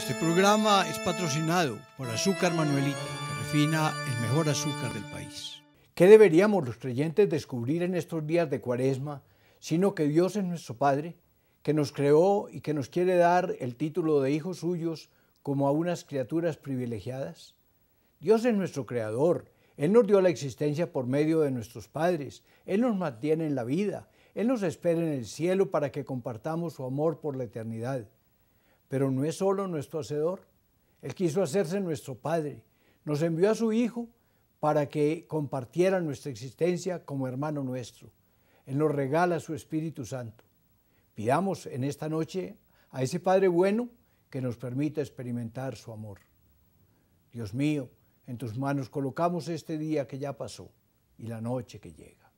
Este programa es patrocinado por Azúcar Manuelita, que refina el mejor azúcar del país. ¿Qué deberíamos los creyentes descubrir en estos días de cuaresma, sino que Dios es nuestro Padre, que nos creó y que nos quiere dar el título de hijos suyos como a unas criaturas privilegiadas? Dios es nuestro creador, Él nos dio la existencia por medio de nuestros padres, Él nos mantiene en la vida, Él nos espera en el cielo para que compartamos su amor por la eternidad. Pero no es solo nuestro Hacedor, Él quiso hacerse nuestro Padre, nos envió a su Hijo para que compartiera nuestra existencia como hermano nuestro. Él nos regala su Espíritu Santo. Pidamos en esta noche a ese Padre bueno que nos permita experimentar su amor. Dios mío, en tus manos colocamos este día que ya pasó y la noche que llega.